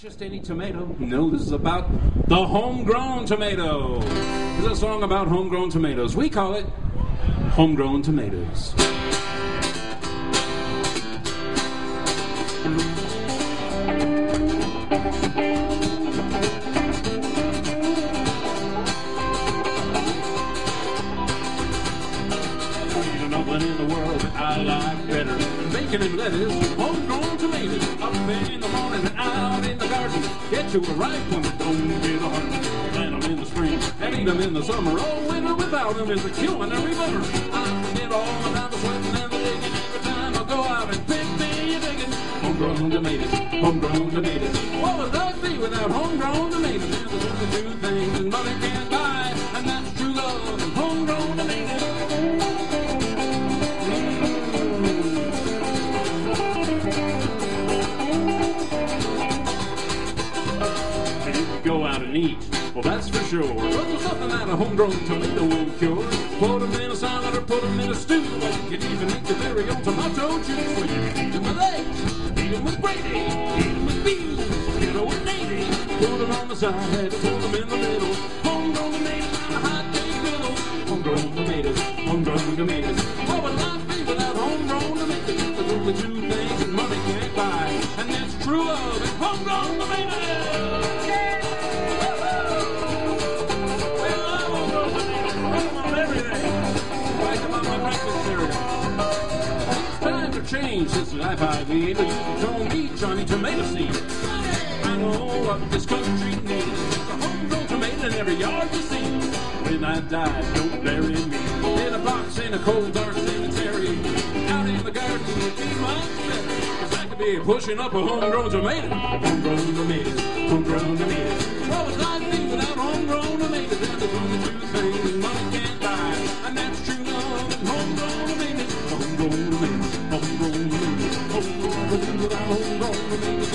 just any tomato. No, this is about the homegrown tomato. It's a song about homegrown tomatoes. We call it Homegrown Tomatoes. Nothing in the world I like better than bacon and lettuce, homegrown tomatoes. Up in the and out in the garden. Get you a ripe one, don't get a hard one. Plant 'em in the spring and eat 'em in the summer. Oh, winter without 'em is a culinary bummer. I forget all about the sweating and the digging every time I go out and pick me a digging. Homegrown tomatoes, homegrown tomatoes. What would life be without homegrown tomatoes? Go out and eat, well, that's for sure. But nothing that a homegrown tomato won't cure. Put 'em in a salad or put 'em in a stew. You can even make your very own tomato juice. Well, you can eat 'em with eggs, eat 'em with Brady, eat 'em with beans, you know, with Navy. Put 'em on the side, put 'em in the middle. Homegrown tomatoes on a hot cake griddle. Homegrown tomatoes, homegrown tomatoes. Changed since the life I lead. Call me Johnny Tomato Seed. I know what this country needs. A homegrown tomato in every yard you see. When I die, don't bury me in a box in a cold, dark cemetery. Out in the garden would be much better. 'Cause I could be pushing up a homegrown tomato. Homegrown tomatoes, homegrown tomatoes. homegrown tomatoes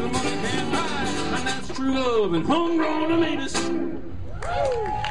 the money can't buy, and that's true love and homegrown tomatoes. Woo!